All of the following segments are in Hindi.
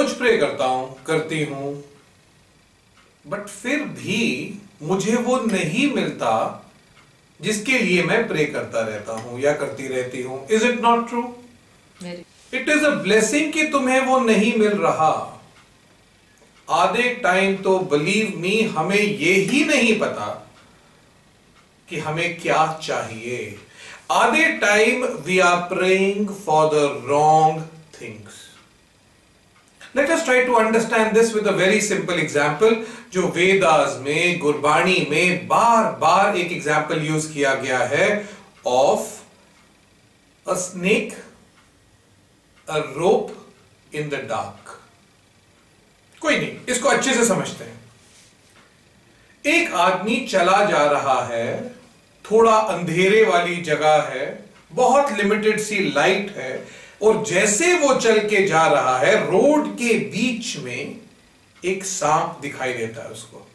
रोज प्रे करता हूँ करती हूँ। बट फिर भी मुझे वो नहीं मिलता जिसके लिए मैं प्रे करता रहता हूँ या करती रहती हूँ। Is it not true it is a blessing कि तुम्हें वो नहीं मिल रहा। आधे टाइम तो बिलीव मी हमें ये ही नहीं पता कि हमें क्या चाहिए। आधे time we are praying for the wrong things let us try to understand this with a very simple example जो वेदास में, गुरबाणी में बार बार एक एग्जांपल यूज़ किया गया है of a snake a rope in the dark कोई नहीं, इसको अच्छे से समझते हैं। एक आदमी चला जा रहा है, थोड़ा अंधेरे वाली जगह है, बहुत लिमिटेड सी लाइट है और जैसे वो चल के जा रहा है, रोड के बीच में एक सांप दिखाई देता है उसको।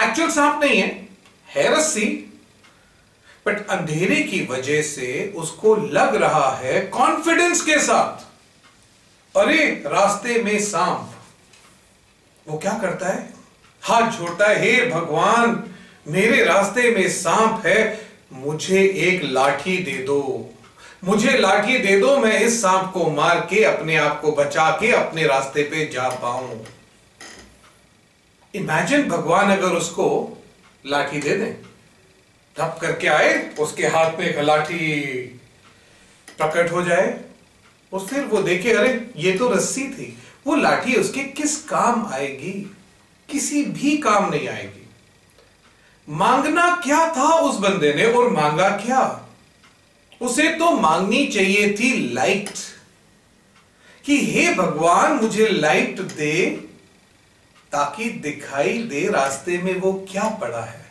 एक्चुअल सांप नहीं है है रस्सी बट अंधेरे की वजह से उसको लग रहा है कॉन्फिडेंस के साथ। अरे, रास्ते में सांप, वो क्या करता है? हाथ जोड़ता है, हे भगवान, मेरे रास्ते में सांप है, मुझे एक लाठी दे दो। मुझे लाठी दे दो, मैं इस सांप को मार के अपने आप को बचा के अपने रास्ते पे जा पाऊँ। इमेजिन भगवान अगर उसको लाठी दे दें। तब करके आए, उसके हाथ में एक लाठी प्रकट हो जाए, और फिर वो देखे, अरे, ये तो रस्सी थी। वो लाठी उसके किस काम आएगी? किसी भी काम नहीं आएगी। मांगना क्या था उस बंदे ने, और मांगा क्या? उसे तो मांगनी चाहिए थी लाइट, कि हे भगवान, मुझे लाइट दे, ताकि दिखाई दे रास्ते में वो क्या पड़ा है,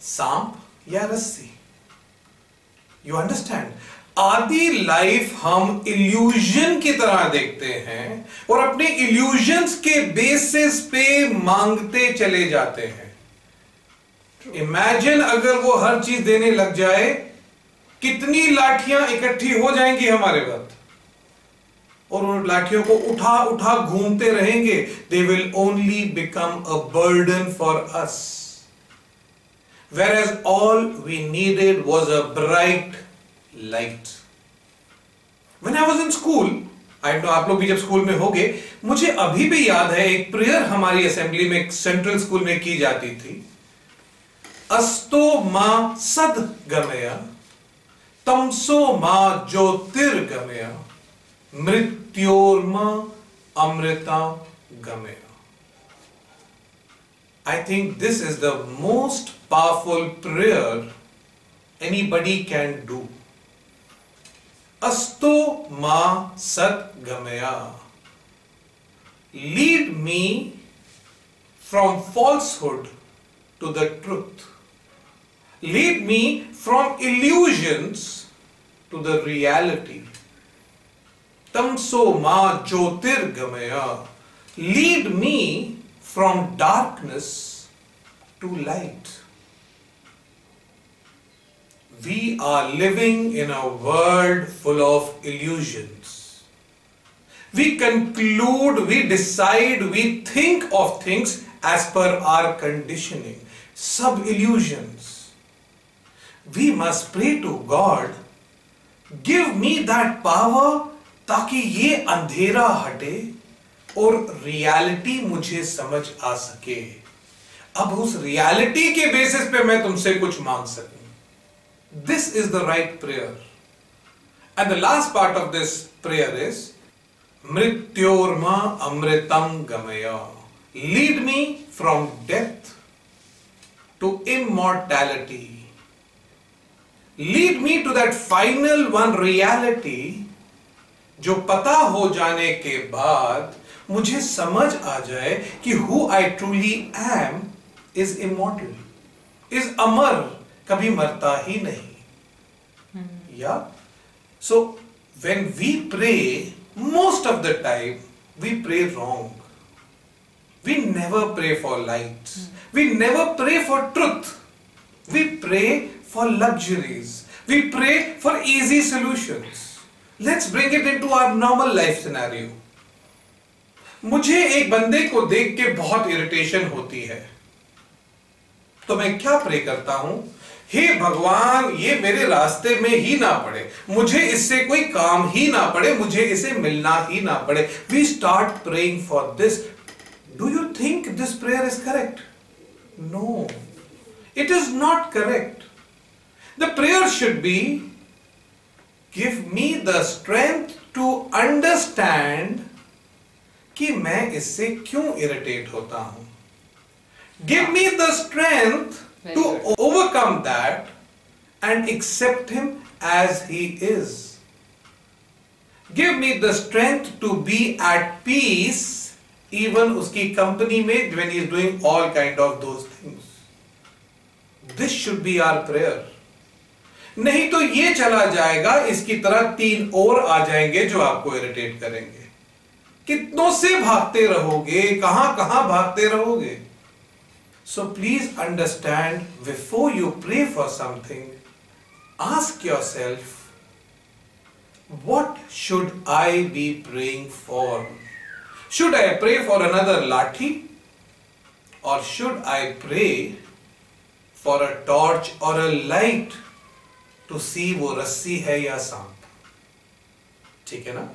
सांप या रस्सी। यू अंडरस्टैंड आदि लाइफ हम इल्यूजन की तरह देखते हैं और अपने इल्यूजन्स के बेसिस पे मांगते चले जाते हैं। इमेजिन अगर वो हर चीज़ देने लग जाए कितनी लाठियाँ इकट्ठी हो जाएँगी हमारे पास और उन लाठियों को उठा उठा घूमते रहेंगे। They will only become a burden for us whereas all we needed was a bright light when I was in school I know आप लोग भी जब स्कूल में होगे, मुझे अभी भी याद है, एक प्रेयर हमारी असेंबली में सेंट्रल स्कूल में की जाती थी। अस्तो माँ सद गमया तमसो मा ज्योतिर ज्योतिर्गमया, मृत्योर्मा अमृता गमया। I think this is the most powerful prayer anybody can do अस्तो मा सत गमया lead me from falsehood to the truth lead me from illusions to the reality. Tamso ma jyotir gamaya. Lead me from darkness to light. We are living in a world full of illusions. We conclude, we decide, we think of things as per our conditioning. Sub illusions we must pray to God, give me that power ताकि ये अंधेरा हटे और रियलिटी मुझे समझ आ सके। अब उस रियलिटी के बेसिस पे मैं तुमसे कुछ मांग सकूँ। This is the right prayer and the last part of this prayer is मृत्योर्मा अमृतम गमय lead me from death to immortality lead me to that final one reality जो पता हो जाने के बाद मुझे समझ आ जाए कि who I truly am is immortal is अमर कभी मरता ही नहीं. या so when we pray most of the time we pray wrong we never pray for light. We never pray for truth. We pray for luxuries. We pray for easy solutions. Let's bring it into our normal life scenario. मुझे एक बंदे को देख के बहुत इरिटेशन होती है। तो मैं क्या प्रे करता हूँ? हे भगवान, ये मेरे रास्ते में ही ना पड़े। मुझे इससे कोई काम ही ना पड़े। मुझे इसे मिलना ही ना पड़े। We start praying for this do you think this prayer is correct no it is not correct the prayer should be give me the strength to understand कि मैं इससे क्यों इरिटेट होता हूँ. Give me the strength to overcome that and accept him as he is give me the strength to be at peace even उसकी कंपनी में when is doing all kind of those things this should be our prayer नहीं तो ये चला जाएगा, इसकी तरह तीन और आ जाएँगे जो आपको इरिटेट करेंगे। कितनों से भागते रहोगे, कहाँ कहाँ भागते रहोगे? So please understand before you pray for something ask yourself what should I be praying for should I pray for another lathi or should I pray for a torch or a light to सी वो रस्सी है या सांप। ठीक है ना?